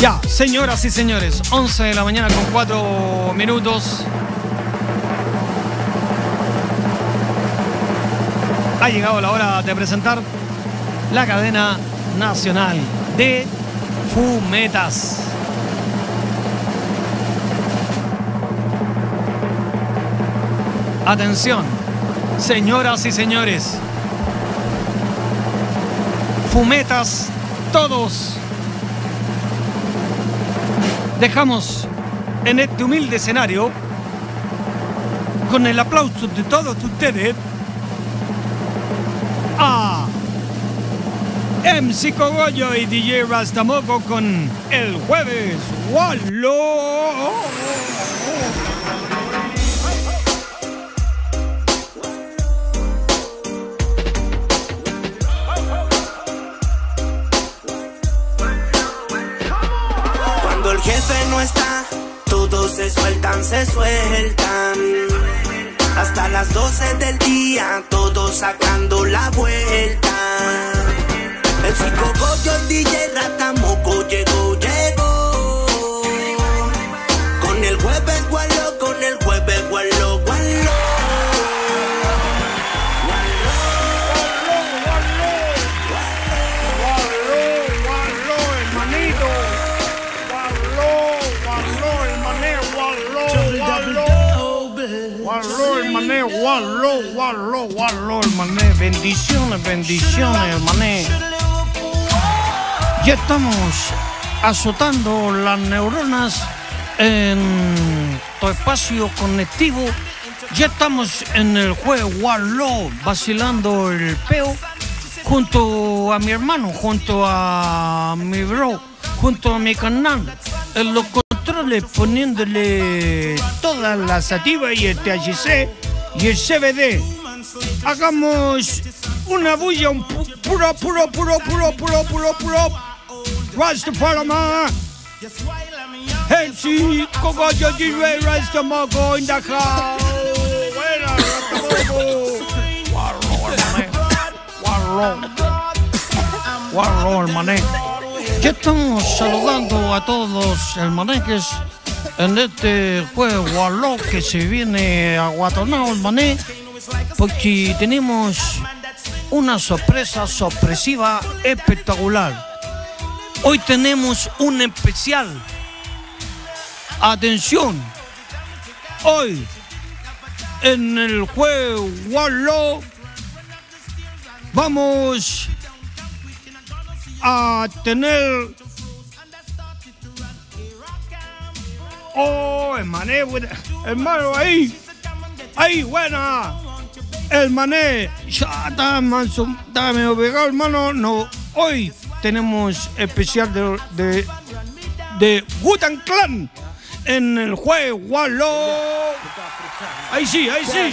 Ya, señoras y señores, 11 de la mañana con 4 minutos. Ha llegado la hora de presentar la cadena nacional de fumetas. Atención, señoras y señores. Fumetas todos. Dejamos en este humilde escenario, con el aplauso de todos ustedes, a MC Cogollo y DJ Rastamoco con el jueves Wallo. Todos se sueltan, se sueltan. Hasta las 12 del día, todos sacando la vuelta. El psicogoyo, el DJ Ratamoco llegó, llegó. Con el jueves gualo, con el jueves gualo. Guarro, el mané, guarro, guarro, guarro, el. Bendiciones, bendiciones, el mané. Ya estamos azotando las neuronas en tu espacio conectivo. Ya estamos en el juego Warlow, vacilando el peo, junto a mi hermano, junto a mi bro, junto a mi canal, en los controles poniéndole todas las sativas y el THC y el CBD. Hagamos una bulla, un pu- puro, puro, puro, puro, puro, puro, puro. Rastafari, MC, Cogollo, DJ Rastamoco in the house. Buena. Guarro. Guarro, hermané. Ya estamos saludando a todos los hermaneques en este juego Guarro que se viene aguatonado, hermané, porque tenemos una sorpresa sorpresiva espectacular. Hoy tenemos un especial. Atención. Hoy en el juego Warlow vamos a tener Oh, el mané, hermano, ahí, ahí, buena. El mané, ya está manso, está medio pegado, hermano. No, hoy tenemos especial de, de, de Wutan Clan en el juego Wallo. Ahí sí, ahí sí.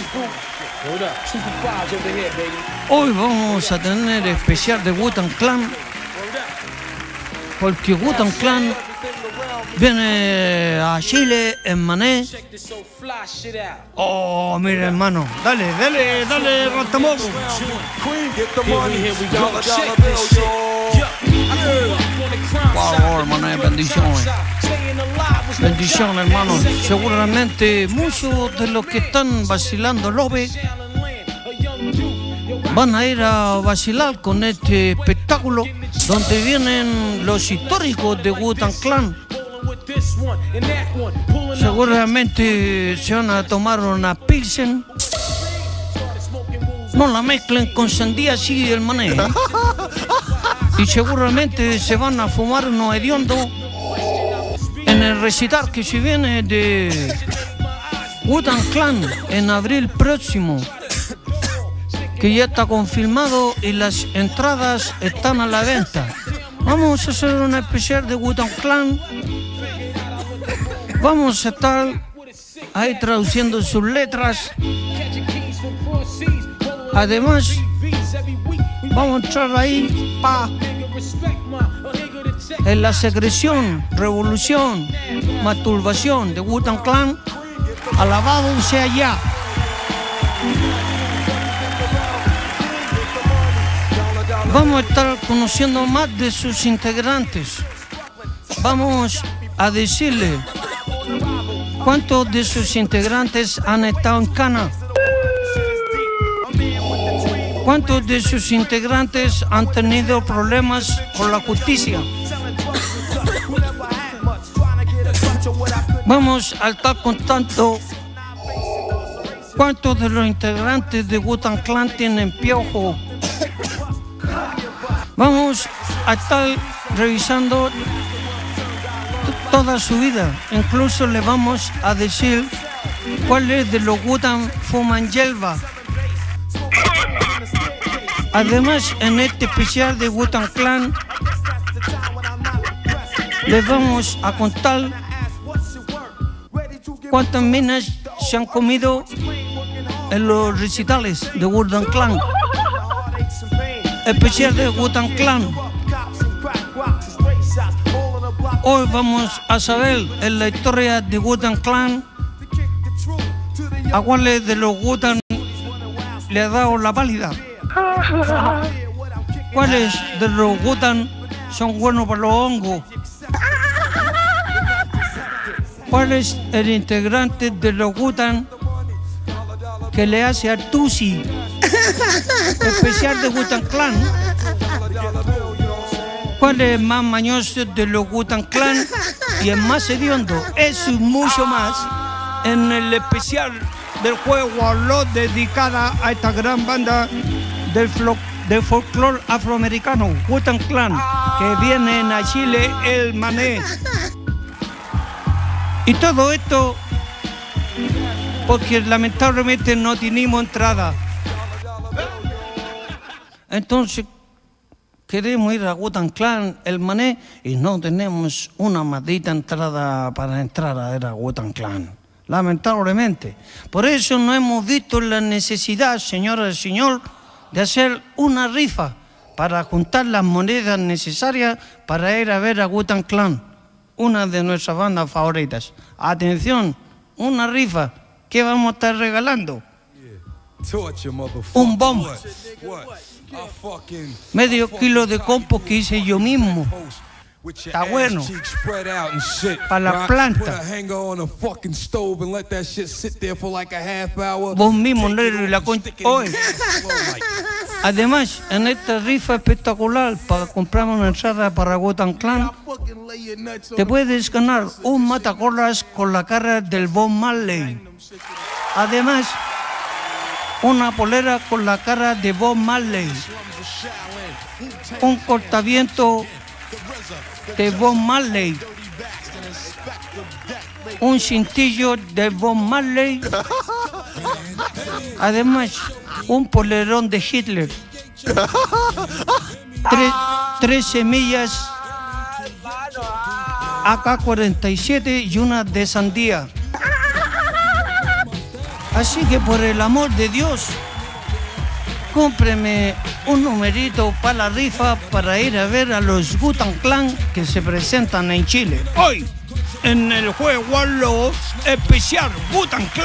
Hoy vamos a tener especial de Wutan Clan. Porque Wutan Clan viene a Chile en Mané. Oh, mira hermano, dale, dale, dale, Rastamoco. Favor, Mané, bendiciones. Bendiciones, hermano. Seguramente muchos de los que están vacilando Lobe van a ir a vacilar con este espectáculo donde vienen los históricos de Wutan Clan. Seguramente se van a tomar una pilsen. No la mezclen con sandía así el manejo. Y seguramente se van a fumar unos hediondos en el recital que se viene de Wutan Clan en abril próximo. Que ya está confirmado y las entradas están a la venta. Vamos a hacer un especial de Wutan Clan. Vamos a estar ahí traduciendo sus letras. Además, vamos a entrar ahí pa, en la secreción, revolución, masturbación de Wutan Clan. Alabado sea ya. Vamos a estar conociendo más de sus integrantes. vamos a decirle cuántos de sus integrantes han estado en Cana. ¿Cuántos de sus integrantes han tenido problemas con la justicia? Vamos a estar contando cuántos de los integrantes de Wutan Clan tienen piojo. Vamos a estar revisando toda su vida. Incluso le vamos a decir cuáles de los Wutan fuman hierba. Además, en este especial de Wutan Clan, les vamos a contar cuántas minas se han comido en los recitales de Wutan Clan. Especial de Wutan Clan. Hoy vamos a saber en la historia de Wutan Clan a cuáles de los Wutan le ha dado la válida. ¿Cuáles de los Wutan son buenos para los hongos? ¿Cuál es el integrante de los Wutan que le hace a Tusi? Especial de Wutan Clan. ¿Cuál es más mañoso de los Wutan Clan y el más hediondo? Eso y mucho más en el especial del juego Warlord dedicada a esta gran banda del, del folclore afroamericano, Wutan Clan, que viene a Chile el mané. Y todo esto porque lamentablemente no tenemos entrada. Entonces queremos ir a Wutan Clan, el mané, y no tenemos una maldita entrada para entrar a ver a Wutan Clan. Lamentablemente. Por eso no hemos visto la necesidad, señora y señor, de hacer una rifa para juntar las monedas necesarias para ir a ver a Wutan Clan, una de nuestras bandas favoritas. Atención, una rifa. ¿Qué vamos a estar regalando? Motherfucker. Un bombo. Medio kilo de compo que hice yo mismo. Está bueno. cheeks spread out and shit. Pa' la planta. Put a hanger on a fucking stove and let that shit sit there for like a half hour. Vos mismo, negro, y la and con- stick it in Oye. your ass slow like- Además, en esta rifa espectacular para comprar una entrada para Wotan Clan, te puedes ganar un matacolas con la cara del Bob Marley. Además, una polera con la cara de Bob Marley. Un cortaviento de Bob Marley. Un cintillo de Bob Marley. Además, un polerón de Hitler. Tres, tres semillas AK-47 y una de sandía. Así que por el amor de Dios, cómpreme un numerito para la rifa para ir a ver a los Gutan Clan que se presentan en Chile. Hoy, en el juego Warlord especial Gutan Clan.